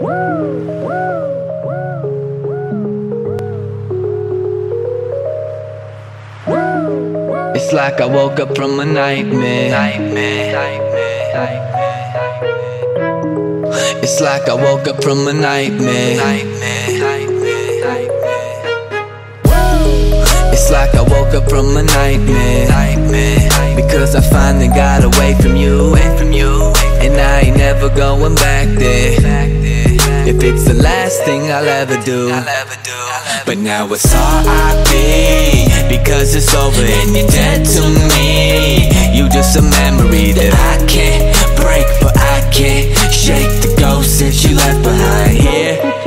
It's like I woke up from a nightmare. Nightmare. It's like I woke up from a nightmare. Nightmare. It's like I woke up from a nightmare. Because I finally got away from you. Away from you. And I ain't never going back there if it's the last thing I'll ever do But now it's R.I.P. Because it's over and you're dead to me You just a memory that I can't break But I can't shake the ghost that you left behind here yeah.